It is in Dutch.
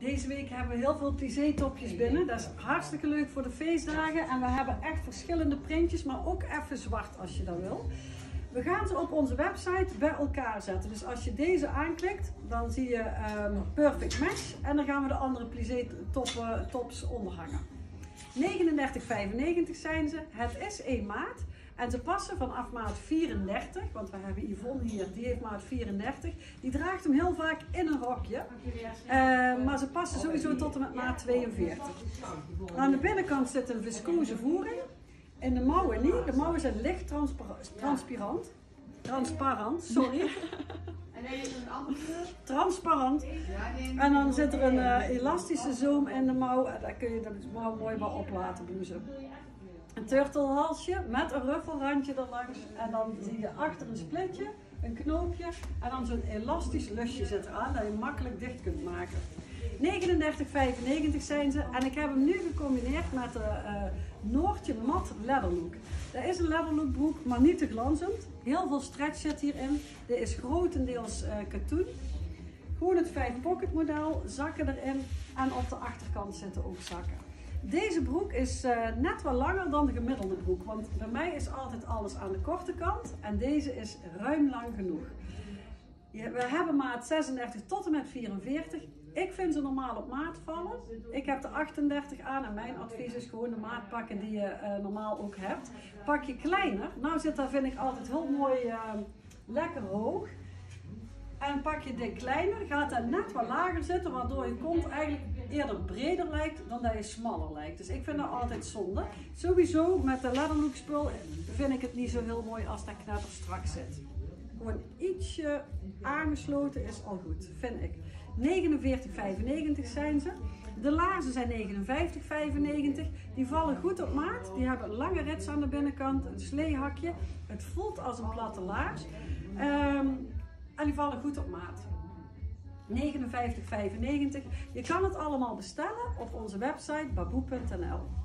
Deze week hebben we heel veel plissé-topjes binnen. Dat is hartstikke leuk voor de feestdagen. En we hebben echt verschillende printjes, maar ook even zwart als je dat wil. We gaan ze op onze website bij elkaar zetten. Dus als je deze aanklikt, dan zie je ehm, Perfect Match. En dan gaan we de andere plissé-tops onderhangen. 39,95 zijn ze. Het is 1 maat. En ze passen vanaf maat 34, want we hebben Yvonne hier, die heeft maat 34. Die draagt hem heel vaak in een rokje. Uh, maar ze passen sowieso tot en met maat 42. Aan de binnenkant zit een viscose voering. In de mouwen niet. De mouwen zijn licht transparant. Transparant, sorry. En deze is een andere? Transparant. En dan zit er een uh, elastische zoom in de mouw. Daar kun je de mouw mooi wel op laten bloezen. Een turtelhalsje met een ruffelrandje erlangs. En dan zie je achter een splitje, een knoopje. En dan zo'n elastisch lusje zit eraan dat je makkelijk dicht kunt maken. 39,95 zijn ze. En ik heb hem nu gecombineerd met de uh, Noortje Mat Leatherlook. Dat is een Leatherlook broek, maar niet te glanzend. Heel veel stretch zit hierin. Dit is grotendeels uh, katoen. Gewoon het 5 pocket model, zakken erin. En op de achterkant zitten ook zakken. Deze broek is uh, net wat langer dan de gemiddelde broek. Want bij mij is altijd alles aan de korte kant. En deze is ruim lang genoeg. We hebben maat 36 tot en met 44. Ik vind ze normaal op maat vallen. Ik heb de 38 aan en mijn advies is gewoon de maat pakken die je uh, normaal ook hebt. Pak je kleiner, nou zit daar vind ik altijd heel mooi uh, lekker hoog. En pak je dit kleiner, gaat dat net wat lager zitten, waardoor je kont eigenlijk eerder breder lijkt dan dat je smaller lijkt. Dus ik vind dat altijd zonde. Sowieso met de leatherlook spul vind ik het niet zo heel mooi als dat knetter strak zit. Gewoon ietsje aangesloten is al goed, vind ik. 49,95 zijn ze. De laarzen zijn 59,95. Die vallen goed op maat. Die hebben lange rits aan de binnenkant, een sleehakje. Het voelt als een platte laars. Vallen goed op maat. 59,95. Je kan het allemaal bestellen op onze website baboe.nl.